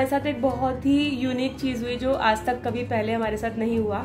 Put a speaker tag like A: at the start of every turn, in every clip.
A: हमारे साथ एक बहुत ही यूनिक चीज़ हुई जो आज तक कभी पहले हमारे साथ नहीं हुआ।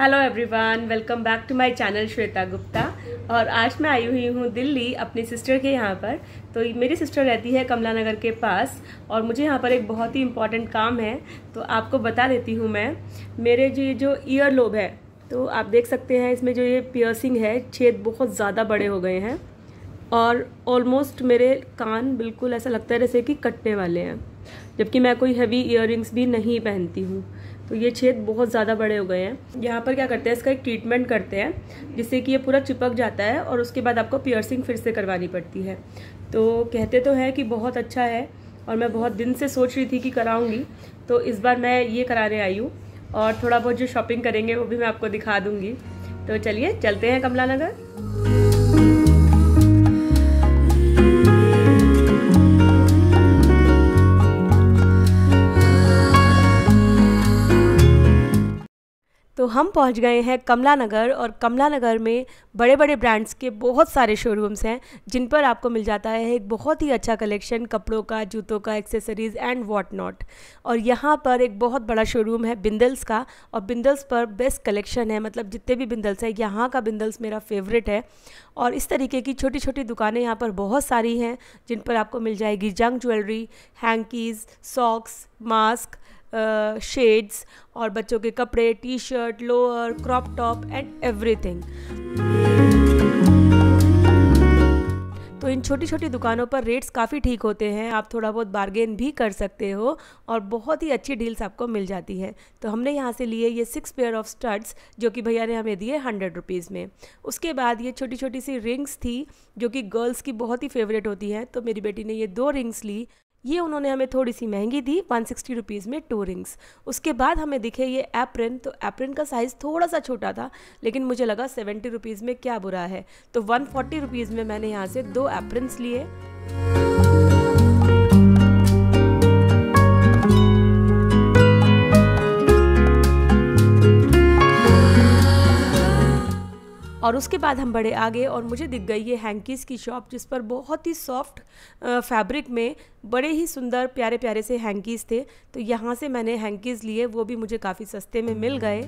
A: Hello everyone welcome back to my channel Shweta Gupta और आज मैं आई हुई हूँ दिल्ली अपनी सिस्टर के यहाँ पर। तो मेरी सिस्टर रहती है कमला नगर के पास और मुझे यहाँ पर एक बहुत ही इंपॉर्टेंट काम है। तो आपको बता देती हूँ मैं। मेरे जो ये जो ईयर लोब है तो आप देख सकते हैं इसमें जो ये पियर्सिंग है, छेद बहुत ज़्यादा बड़े हो गए हैं और ऑलमोस्ट मेरे कान बिल्कुल ऐसा लगता है जैसे कि कटने वाले हैं। जबकि मैं कोई हैवी इयर भी नहीं पहनती हूँ। तो ये छेद बहुत ज़्यादा बड़े हो गए हैं। यहाँ पर क्या करते हैं, इसका एक ट्रीटमेंट करते हैं, जिससे कि ये पूरा चिपक जाता है और उसके बाद आपको पियर्सिंग फिर से करवानी पड़ती है। तो कहते तो है कि बहुत अच्छा है और मैं बहुत दिन से सोच रही थी कि कराऊँगी तो इस बार मैं ये कराने आई हूँ और थोड़ा बहुत जो शॉपिंग करेंगे वो भी मैं आपको दिखा दूँगी। तो चलिए, चलते हैं कमला नगर तो हम पहुँच गए हैं कमला नगर और कमला नगर में बड़े बड़े ब्रांड्स के बहुत सारे शोरूम्स हैं, जिन पर आपको मिल जाता है एक बहुत ही अच्छा कलेक्शन कपड़ों का, जूतों का एक्सेसरीज़ एंड वॉट नॉट और यहाँ पर एक बहुत बड़ा शोरूम है बिंदल्स का और बिंदल्स पर बेस्ट कलेक्शन है मतलब जितने भी बिंदल्स हैं, यहाँ का बिंदल्स मेरा फेवरेट है। और इस तरीके की छोटी छोटी दुकानें यहाँ पर बहुत सारी हैं, जिन पर आपको मिल जाएगी junk jewellery hankies socks mask shades और बच्चों के कपड़े T shirt lower crop top and everything तो इन छोटी छोटी दुकानों पर रेट्स काफ़ी ठीक होते हैं। आप थोड़ा बहुत बार्गेन भी कर सकते हो और बहुत ही अच्छी डील्स आपको मिल जाती है। तो हमने यहाँ से लिए ये सिक्स पेयर ऑफ़ स्टड्स जो कि भैया ने हमें दिए हंड्रेड रुपीज़ में। उसके बाद ये छोटी छोटी सी रिंग्स थी जो कि गर्ल्स की बहुत ही फेवरेट होती हैं। तो मेरी बेटी ने ये दो रिंग्स ली। ये उन्होंने हमें थोड़ी सी महँगी दी वन सिक्सटी रुपीज़ में टू रिंग्स। उसके बाद हमें दिखे ये एप्रिन तो एप्रिन का साइज़ थोड़ा सा छोटा था, लेकिन मुझे लगा सेवेंटी रुपीज़ में क्या बुरा है। तो वन फोर्टी रुपीज़ में मैंने यहाँ से दो एप्रिन्स लिए। और उसके बाद हम बड़े आगे और मुझे दिख गई ये हैंकीज़ की शॉप, जिस पर बहुत ही सॉफ्ट फैब्रिक में बड़े ही सुंदर प्यारे प्यारे से हैंकीज़ थे। तो यहाँ से मैंने हैंकीज़ लिए, वो भी मुझे काफ़ी सस्ते में मिल गए।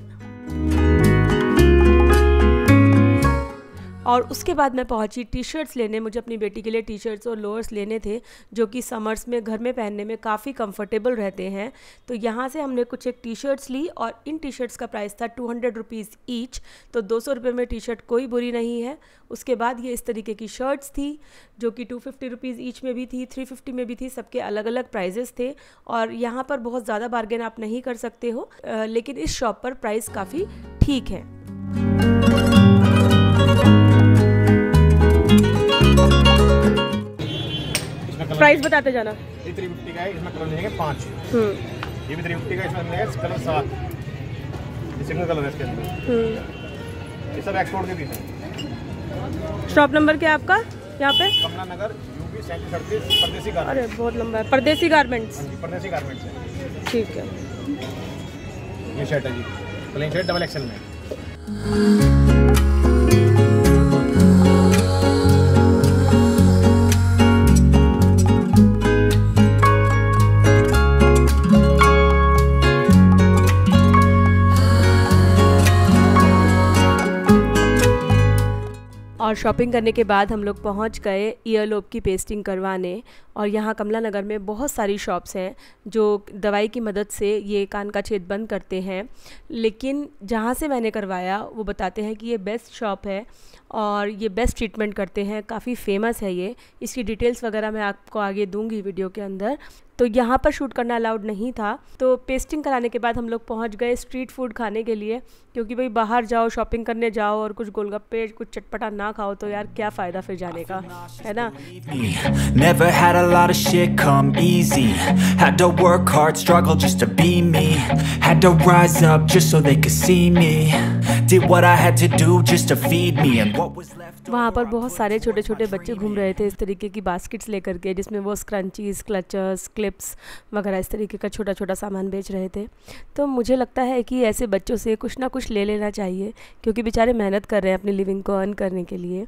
A: और उसके बाद मैं पहुँची। टी शर्ट्स लेने, मुझे अपनी बेटी के लिए टी शर्ट्स और लोअर्स लेने थे, जो कि समर्स में, घर में पहनने में काफ़ी कंफर्टेबल रहते हैं। तो यहाँ से हमने कुछ एक टी शर्ट्स ली और इन टी शर्ट्स का प्राइस था टू हंड्रेड रुपीज़ ईच तो दो सौ रुपये में टी शर्ट कोई बुरी नहीं है। उसके बाद ये इस तरीके की शर्ट्स थी, जो कि टू फिफ्टी रुपीज़ ईच में भी थी थ्री फिफ्टी में भी थी, सबके अलग अलग प्राइजेस थे। और यहाँ पर बहुत ज़्यादा बार्गेन आप नहीं कर सकते हो लेकिन इस शॉप पर प्राइस काफ़ी ठीक है। प्राइस बताते जाना।
B: ये थ्री फिफ्टी का है इसमें कलर मिलेंगे पाँच। ये भी थ्री फिफ्टी का इसमें मिलेगा कलर सात। सिंगल कलर है इसके अंदर। ये सब एक्सपोर्ट के पीस हैं।
A: शॉप नंबर क्या है आपका? यहाँ पे?
B: कमला नगर यूपी सैंतीस अड़तीस परदेसी
A: अरे बहुत लंबा है। परदेसी गारमेंट्स
B: हाँ परदेसी गारमेंट्स है।
A: ठीक है।
B: ये शर्ट है जी। प्लेन शर्ट डबल एक्सल में।
A: और शॉपिंग करने के बाद हम लोग पहुँच गए ईयरलोब की पेस्टिंग करवाने। और यहाँ कमला नगर में बहुत सारी शॉप्स हैं जो दवाई की मदद से ये कान का छेद बंद करते हैं। लेकिन जहाँ से मैंने करवाया, वो बताते हैं कि ये बेस्ट शॉप है और ये बेस्ट ट्रीटमेंट करते हैं। काफ़ी फ़ेमस है ये। इसकी डिटेल्स वगैरह मैं आपको आगे दूँगी वीडियो के अंदर। तो यहाँ पर शूट करना अलाउड नहीं था। तो पेस्टिंग कराने के बाद हम लोग पहुँच गए स्ट्रीट फ़ूड खाने के लिए, क्योंकि भाई बाहर जाओ शॉपिंग करने जाओ और कुछ गोलगप्पे, कुछ चटपटा ना खाओ तो यार क्या फ़ायदा फिर जाने का, है ना? Lot of shit come easy. Had to work hard, struggle just to be me. Had to rise up just so they could see me.
C: Did what I had to do just to feed me. And what was left
A: वहाँ पर बहुत सारे छोटे छोटे बच्चे घूम रहे थे इस तरीके की बास्केट्स लेकर के जिसमें वो स्क्रंचीज़ क्लचर्स क्लिप्स वगैरह इस तरीके का छोटा छोटा सामान बेच रहे थे। तो मुझे लगता है कि ऐसे बच्चों से कुछ ना कुछ ले लेना चाहिए क्योंकि बेचारे मेहनत कर रहे हैं अपनी लिविंग को अर्न करने के लिए।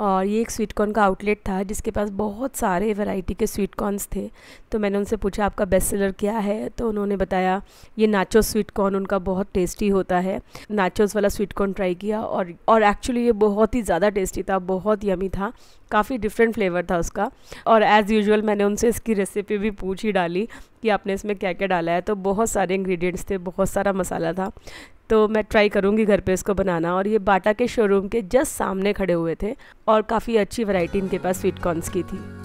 A: और ये एक स्वीट कॉर्न का आउटलेट था, जिसके पास बहुत सारे वैरायटी के स्वीट कॉर्नस थे। तो मैंने उनसे पूछा, आपका बेस्ट सेलर क्या है? तो उन्होंने बताया, ये नाचो स्वीट कॉर्न उनका बहुत टेस्टी होता है। नाचोस वाला स्वीट कॉर्न ट्राई किया और और एक्चुअली ये बहुत ही ज़्यादा टेस्टी था, बहुत यमी था। काफ़ी डिफरेंट फ्लेवर था उसका। और एज़ यूजल मैंने उनसे इसकी रेसिपी भी पूछ ही डाली कि आपने इसमें क्या क्या डाला है। तो बहुत सारे इंग्रेडिएंट्स थे, बहुत सारा मसाला था। तो मैं ट्राई करूँगी घर पे इसको बनाना और ये बाटा के शोरूम के जस्ट सामने खड़े हुए थे और काफ़ी अच्छी वैरायटी इनके पास स्वीट कॉर्नस की थी।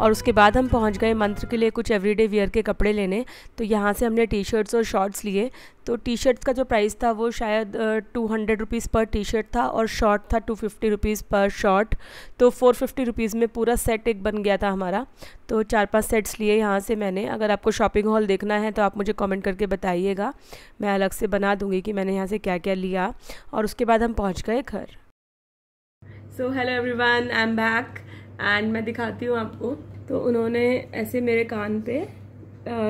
A: और उसके बाद हम पहुँच गए मंत्र के लिए कुछ एवरीडे वियर के कपड़े लेने। तो यहाँ से हमने टी शर्ट्स और शॉर्ट्स लिए। तो टी शर्ट्स का जो प्राइस था वो शायद टू हंड्रेड रुपीज़ पर टी शर्ट था और शॉर्ट था टू फिफ्टी रुपीज़ पर शॉर्ट तो फ़ोर फिफ्टी रुपीज़ में पूरा सेट एक बन गया था हमारा। तो चार पाँच सेट्स लिए यहाँ से मैंने। अगर आपको शॉपिंग हॉल देखना है तो आप मुझे कमेंट करके बताइएगा। मैं अलग से बना दूँगी कि मैंने यहाँ से क्या क्या लिया। और उसके बाद हम पहुँच गए घर। So hello every one I am back and मैं दिखाती हूँ आपको। तो उन्होंने ऐसे मेरे कान पे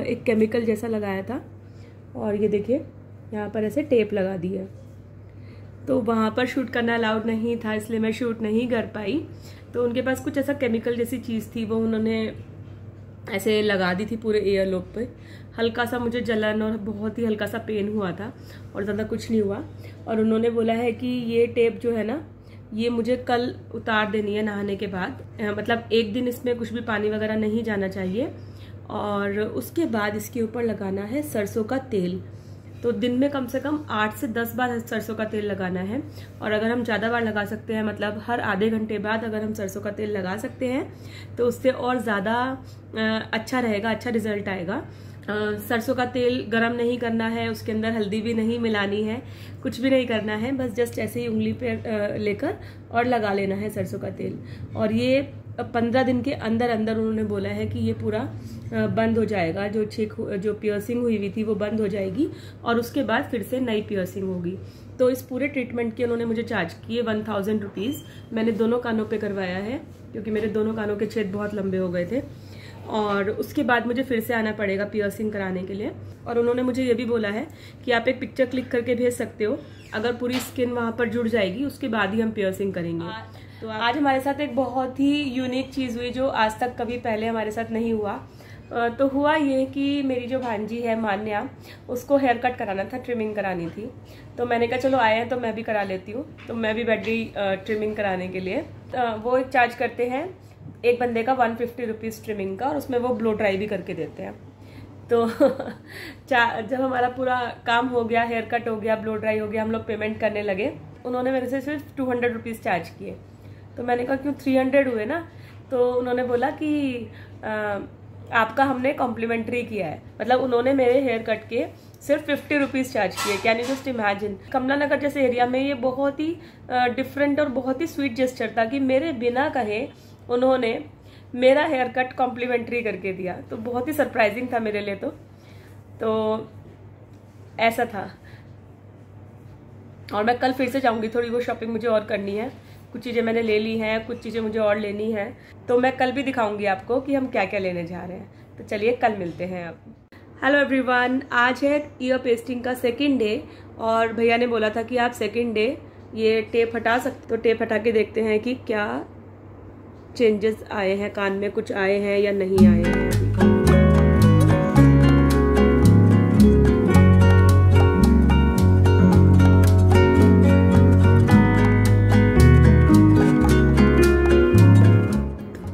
A: एक केमिकल जैसा लगाया था। और ये देखिए, यहाँ पर ऐसे टेप लगा दी है। तो वहाँ पर शूट करना अलाउड नहीं था, इसलिए मैं शूट नहीं कर पाई। तो उनके पास कुछ ऐसा केमिकल जैसी चीज़ थी, वो उन्होंने ऐसे लगा दी थी पूरे एयर लोब पे। हल्का सा मुझे जलन और बहुत ही हल्का सा पेन हुआ था और ज़्यादा कुछ नहीं हुआ। और उन्होंने बोला है कि ये टेप जो है ना ये मुझे कल उतार देनी है नहाने के बाद। मतलब एक दिन इसमें कुछ भी पानी वगैरह नहीं जाना चाहिए। और उसके बाद इसके ऊपर लगाना है सरसों का तेल। तो दिन में कम से कम आठ से दस बार सरसों का तेल लगाना है। और अगर हम ज़्यादा बार लगा सकते हैं मतलब हर आधे घंटे बाद अगर हम सरसों का तेल लगा सकते हैं तो उससे और ज़्यादा अच्छा रहेगा अच्छा रिज़ल्ट आएगा। सरसों का तेल गरम नहीं करना है, उसके अंदर हल्दी भी नहीं मिलानी है, कुछ भी नहीं करना है, बस जस्ट ऐसे ही उंगली पे लेकर और लगा लेना है सरसों का तेल। और ये पंद्रह दिन के अंदर अंदर उन्होंने बोला है कि ये पूरा बंद हो जाएगा, जो छेक जो पियर्सिंग हुई हुई थी वो बंद हो जाएगी और उसके बाद फिर से नई पियर्सिंग होगी। तो इस पूरे ट्रीटमेंट की उन्होंने मुझे चार्ज किए वन थाउज़ेंड रुपीज़ मैंने दोनों कानों पे करवाया है, क्योंकि मेरे दोनों कानों के छेद बहुत लंबे हो गए थे। और उसके बाद मुझे फिर से आना पड़ेगा पियर्सिंग कराने के लिए। और उन्होंने मुझे ये भी बोला है कि आप एक पिक्चर क्लिक करके भेज सकते हो। अगर पूरी स्किन वहाँ पर जुड़ जाएगी उसके बाद ही हम पियर्सिंग करेंगे। आ, तो आज हमारे साथ एक बहुत ही यूनिक चीज़ हुई जो आज तक कभी पहले हमारे साथ नहीं हुआ। तो हुआ ये कि मेरी जो भांजी है मान्या उसको हेयर कट कराना था ट्रिमिंग करानी थी। तो मैंने कहा चलो आए हैं तो मैं भी करा लेती हूँ। तो मैं भी बैठ गई ट्रिमिंग कराने के लिए। वो एक चार्ज करते हैं एक बंदे का वन फिफ्टी रुपीज़ ट्रिमिंग का और उसमें वो ब्लो ड्राई भी करके देते हैं। तो जब हमारा पूरा काम हो गया हेयर कट हो गया ब्लो ड्राई हो गया हम लोग पेमेंट करने लगे उन्होंने मेरे से सिर्फ़ टू हंड्रेड रुपीज़ चार्ज किए। तो मैंने कहा क्यों थ्री हंड्रेड हुए ना? तो उन्होंने बोला कि आ, आपका हमने कॉम्प्लीमेंट्री किया है। मतलब उन्होंने मेरे हेयर कट के सिर्फ़ फिफ्टी रुपीज़ चार्ज किए। Can you just imagine Kamla Nagar जैसे एरिया में ये बहुत ही डिफरेंट और बहुत ही स्वीट जेस्टर था कि मेरे बिना कहे उन्होंने मेरा हेयर कट कॉम्प्लीमेंट्री करके दिया। तो बहुत ही सरप्राइजिंग था मेरे लिए तो। तो ऐसा था। और मैं कल फिर से जाऊँगी, थोड़ी वो शॉपिंग मुझे और करनी है। कुछ चीज़ें मैंने ले ली हैं, कुछ चीज़ें मुझे और लेनी है। तो मैं कल भी दिखाऊँगी आपको कि हम क्या क्या लेने जा रहे हैं। तो चलिए कल मिलते हैं अब। हेलो एवरीवन आज है ईयर पेस्टिंग का सेकेंड डे और भैया ने बोला था कि आप सेकेंड डे ये टेप हटा सकते तो टेप हटा के देखते हैं कि क्या चेंजेस आए हैं, कान में कुछ आए हैं या नहीं आए हैं?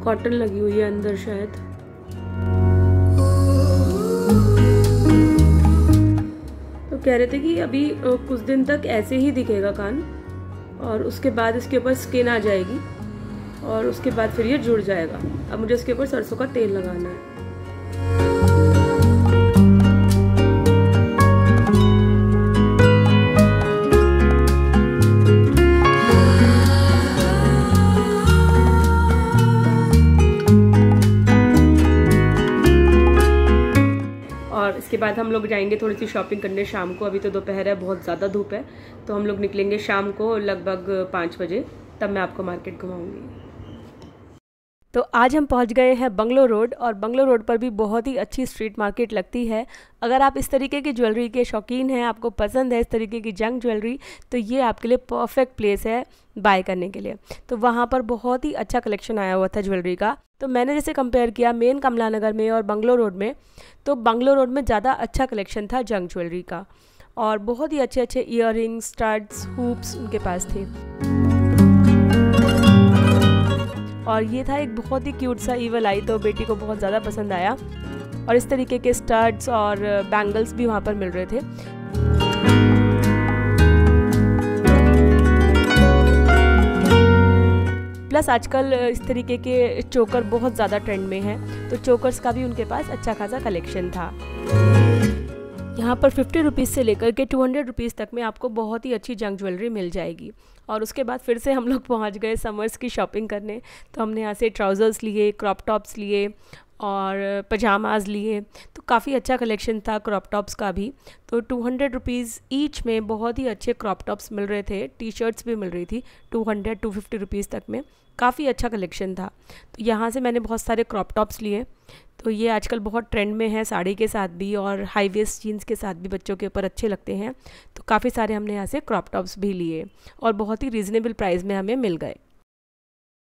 A: कॉटन लगी हुई है अंदर शायद। तो कह रहे थे कि अभी कुछ दिन तक ऐसे ही दिखेगा कान, और उसके बाद इसके ऊपर स्किन आ जाएगी। और उसके बाद फिर ये जुड़ जाएगा। अब मुझे इसके ऊपर सरसों का तेल लगाना है। और इसके बाद हम लोग जाएँगे थोड़ी सी शॉपिंग करने शाम को। अभी तो दोपहर है, बहुत ज़्यादा धूप है। तो हम लोग निकलेंगे शाम को लगभग पाँच बजे। तब मैं आपको मार्केट घुमाऊँगी। तो आज हम पहुँच गए हैं बंगलो रोड और बंगलो रोड पर भी बहुत ही अच्छी स्ट्रीट मार्केट लगती है। अगर आप इस तरीके की ज्वेलरी के शौकीन हैं, आपको पसंद है इस तरीके की जंग ज्वेलरी तो ये आपके लिए परफेक्ट प्लेस है बाय करने के लिए। तो वहाँ पर बहुत ही अच्छा कलेक्शन आया हुआ था ज्वेलरी का। तो मैंने जैसे कंपेयर किया मेन कमला नगर में और बंगलो रोड में तो बंगलो रोड में ज़्यादा अच्छा कलेक्शन था जंग ज्वेलरी का और बहुत ही अच्छे अच्छे इयर रिंग्स स्टड्स हुप्स उनके पास थे। और ये था एक बहुत ही क्यूट सा ईवल आई तो बेटी को बहुत ज़्यादा पसंद आया। और इस तरीके के स्टड्स और बैंगल्स भी वहाँ पर मिल रहे थे। प्लस आजकल इस तरीके के चोकर बहुत ज़्यादा ट्रेंड में हैं तो चोकर्स का भी उनके पास अच्छा खासा कलेक्शन था। यहाँ पर फिफ्टी रुपीज़ से लेकर के टू हंड्रेड रुपीज़ तक में आपको बहुत ही अच्छी जंग ज्वेलरी मिल जाएगी। और उसके बाद फिर से हम लोग पहुँच गए समर्स की शॉपिंग करने। तो हमने यहाँ से ट्राउज़र्स लिए क्रॉप टॉप्स लिए और पजामाज लिए। तो काफ़ी अच्छा कलेक्शन था क्रॉप टॉप्स का भी। तो टू हंड्रेड रुपीज़ ईच में बहुत ही अच्छे क्रॉप टॉप्स मिल रहे थे। टी शर्ट्स भी मिल रही थी two hundred two fifty rupees तक में। काफ़ी अच्छा कलेक्शन था। तो यहाँ से मैंने बहुत सारे क्रॉप टॉप्स लिए। तो ये आजकल बहुत ट्रेंड में है, साड़ी के साथ भी और हाई वेस्ट जीन्स के साथ भी बच्चों के ऊपर अच्छे लगते हैं। तो काफ़ी सारे हमने यहाँ से क्रॉप टॉप्स भी लिए और बहुत ही रीज़नेबल प्राइस में हमें मिल गए।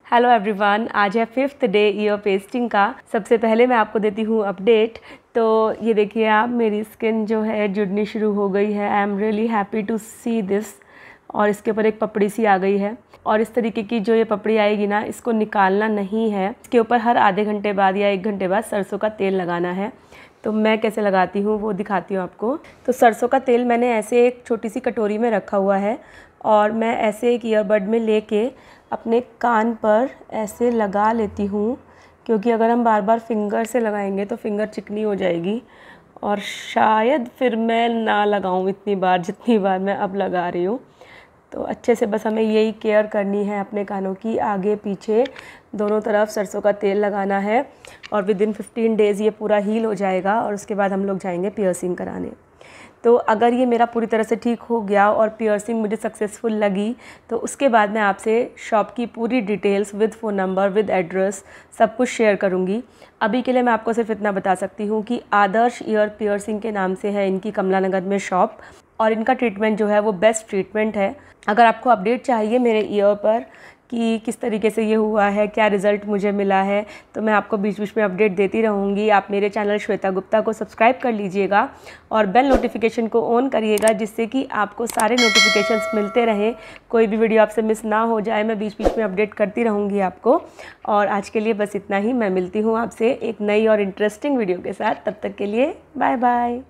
A: हेलो एवरीवन आज है फिफ्थ डे ईयर पेस्टिंग का। सबसे पहले मैं आपको देती हूँ अपडेट तो ये देखिए आप, मेरी स्किन जो है, जुड़नी शुरू हो गई है। I am really happy to see this और इसके ऊपर एक पपड़ी सी आ गई है। और इस तरीके की जो ये पपड़ी आएगी ना, इसको निकालना नहीं है। इसके ऊपर हर आधे घंटे बाद या एक घंटे बाद सरसों का तेल लगाना है। तो मैं कैसे लगाती हूँ वो दिखाती हूँ आपको। तो सरसों का तेल मैंने ऐसे एक छोटी सी कटोरी में रखा हुआ है और मैं ऐसे एक ईयरबड में लेके अपने कान पर ऐसे लगा लेती हूँ, क्योंकि अगर हम बार बार फिंगर से लगाएँगे तो फिंगर चिकनी हो जाएगी। और शायद फिर मैं ना लगाऊँ इतनी बार जितनी बार मैं अब लगा रही हूँ। तो अच्छे से बस हमें यही केयर करनी है अपने कानों की, आगे, पीछे, दोनों तरफ़ सरसों का तेल लगाना है और विद इन फिफ्टीन डेज़ ये पूरा हील हो जाएगा और उसके बाद हम लोग जाएँगे पियर्सिंग कराने। तो अगर ये मेरा पूरी तरह से ठीक हो गया और पियर्सिंग मुझे सक्सेसफुल लगी तो उसके बाद मैं आपसे शॉप की पूरी details with phone number with address सब कुछ शेयर करूँगी। अभी के लिए मैं आपको सिर्फ़ इतना बता सकती हूँ कि आदर्श ईयर पियर्सिंग के नाम से है इनकी कमला नगर में शॉप और इनका ट्रीटमेंट जो है वो बेस्ट ट्रीटमेंट है। अगर आपको अपडेट चाहिए मेरे ईयर पर कि किस तरीके से ये हुआ है, क्या रिज़ल्ट मुझे मिला है तो मैं आपको बीच बीच में अपडेट देती रहूँगी। आप मेरे चैनल श्वेता गुप्ता को सब्सक्राइब कर लीजिएगा और बेल नोटिफिकेशन को ऑन करिएगा जिससे कि आपको सारे नोटिफिकेशंस मिलते रहें। कोई भी वीडियो आपसे मिस ना हो जाए, मैं बीच बीच में अपडेट करती रहूँगी आपको। और आज के लिए बस इतना ही। मैं मिलती हूँ आपसे एक नई और इंटरेस्टिंग वीडियो के साथ। तब तक के लिए बाय बाय